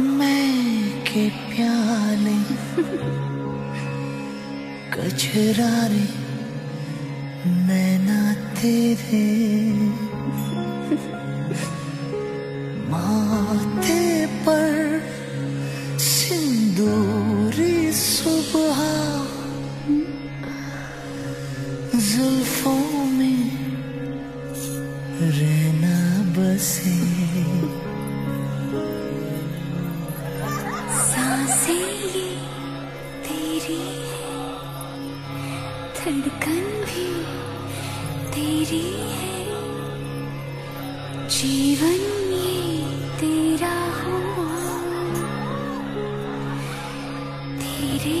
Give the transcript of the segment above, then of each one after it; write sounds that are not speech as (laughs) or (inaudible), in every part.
मैं के प्याले। (laughs) कचरारे नैना तेरे। (laughs) माथे पर सिंदूरी सुबह। जुल्फों में रहना बसे साँसें ये तेरी धड़कन भी तेरी है। जीवन ये तेरा हुआ तेरे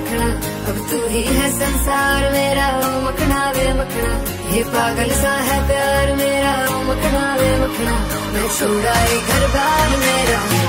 मखना। अब तू ही है संसार मेरा, ओ मखना वे मखना। ये पागल सा है प्यार मेरा, ओ मखना वे मखना। मैं छोड़ा घर बार मेरा।